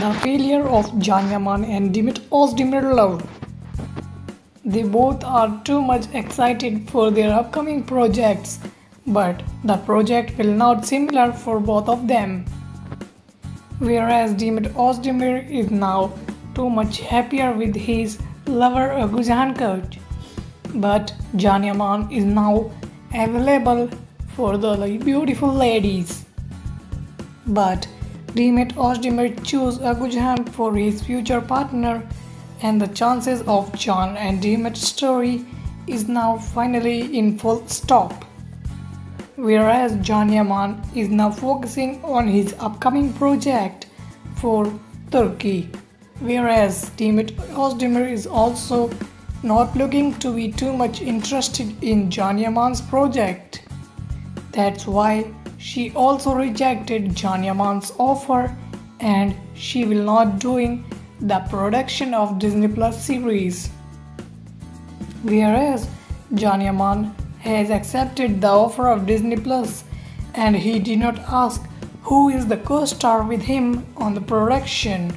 The failure of Can Yaman and Demet Özdemir love. They both are too much excited for their upcoming projects, but the project will not similar for both of them. Whereas Demet Özdemir is now too much happier with his lover Oğuzhan Koç, but Can Yaman is now available for the beautiful ladies. But Demet Özdemir chose Oğuzhan for his future partner and the chances of Can and Demet's story is now finally in full stop. Whereas Can Yaman is now focusing on his upcoming project for Turkey. Whereas Demet Özdemir is also not looking to be too much interested in Can Yaman's project. That's why she also rejected Can Yaman's offer and she will not doing the production of Disney Plus series. Whereas Can Yaman has accepted the offer of Disney Plus and he did not ask who is the co-star with him on the production.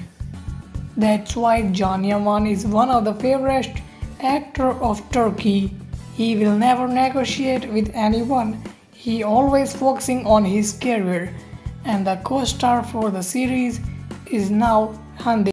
That's why Can Yaman is one of the favorite actor of Turkey. He will never negotiate with anyone. He always focusing on his career and the co-star for the series is now Hande.